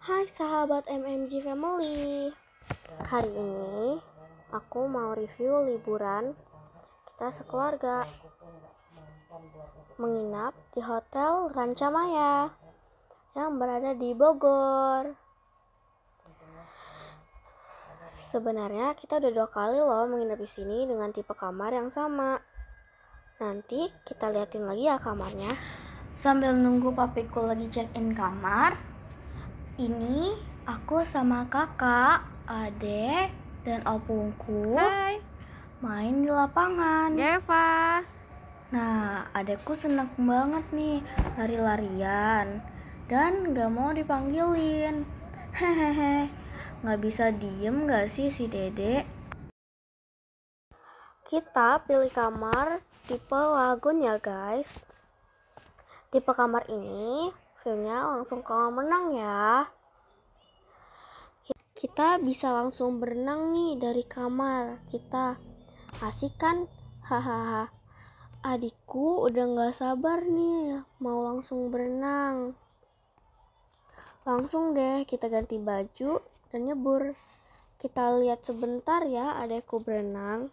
Hai sahabat MMG Family Hari ini aku mau review liburan kita sekeluarga Menginap di Hotel Rancamaya Yang berada di Bogor Sebenarnya kita udah dua kali loh menginap di sini dengan tipe kamar yang sama. Nanti kita liatin lagi ya kamarnya. Sambil nunggu papiku lagi check in kamar, ini aku sama kakak, adek, dan opungku Hai, main di lapangan. Deva. Nah, adekku seneng banget nih lari-larian dan gak mau dipanggilin. Hehehe, gak bisa diem gak sih si dedek? Kita pilih kamar tipe lagun ya guys. Tipe kamar ini view-nya langsung ke kolam renang ya. Kita bisa langsung berenang nih dari kamar kita. Asik kan? Hahaha. Adikku udah gak sabar nih mau langsung berenang. Langsung deh kita ganti baju dan nyebur. Kita lihat sebentar ya adekku berenang.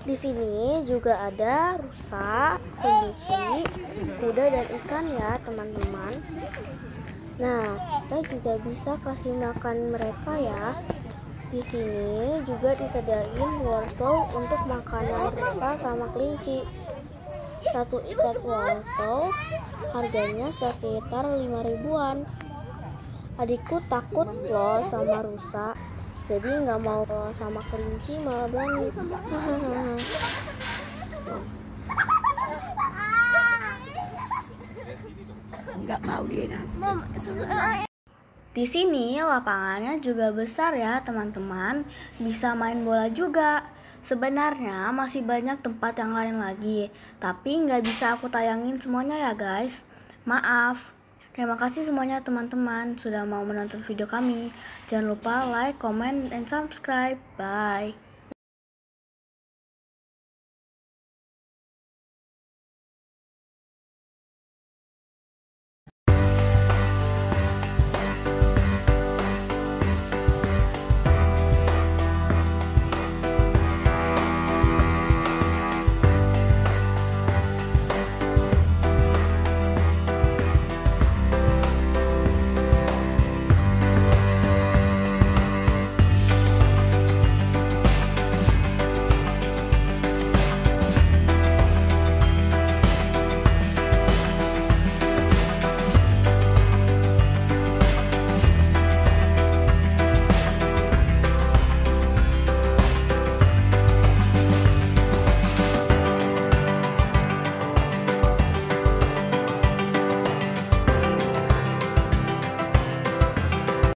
Di sini juga ada rusa, kelinci, kuda dan ikan ya teman-teman. Nah, kita juga bisa kasih makan mereka ya. Di sini juga disediain wortel untuk makanan rusa sama kelinci. Satu ikat wortel harganya sekitar 5 ribuan. Adikku takut loh sama rusa jadi nggak mau sama kelinci malah berani Enggak mau dia. Di sini lapangannya juga besar ya teman-teman, bisa main bola juga. Sebenarnya masih banyak tempat yang lain lagi, tapi nggak bisa aku tayangin semuanya ya guys. Maaf. Terima kasih semuanya teman-teman sudah mau menonton video kami. Jangan lupa like, comment, dan subscribe. Bye.